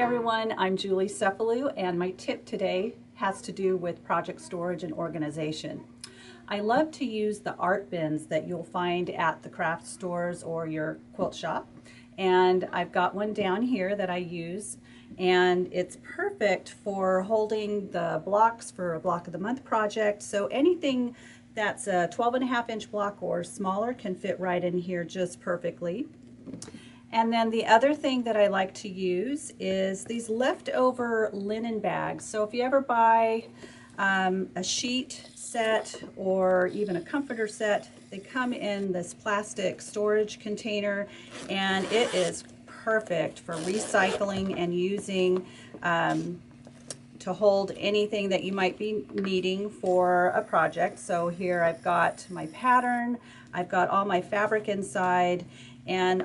everyone, I'm Julie Cefalu and my tip today has to do with project storage and organization. I love to use the art bins that you'll find at the craft stores or your quilt shop and I've got one down here that I use and it's perfect for holding the blocks for a block of the month project so anything that's a 12 and a half inch block or smaller can fit right in here just perfectly. And then the other thing that I like to use is these leftover linen bags. So if you ever buy um, a sheet set or even a comforter set, they come in this plastic storage container and it is perfect for recycling and using um, to hold anything that you might be needing for a project. So here I've got my pattern, I've got all my fabric inside, and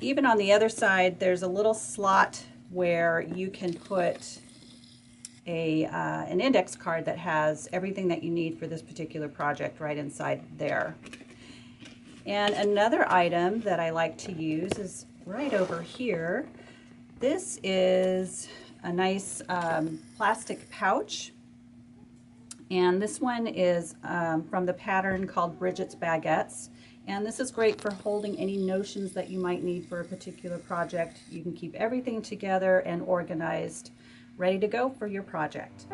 even on the other side, there's a little slot where you can put a, uh, an index card that has everything that you need for this particular project right inside there. And another item that I like to use is right over here. This is a nice um, plastic pouch. And this one is um, from the pattern called Bridget's Baguettes. And this is great for holding any notions that you might need for a particular project. You can keep everything together and organized, ready to go for your project.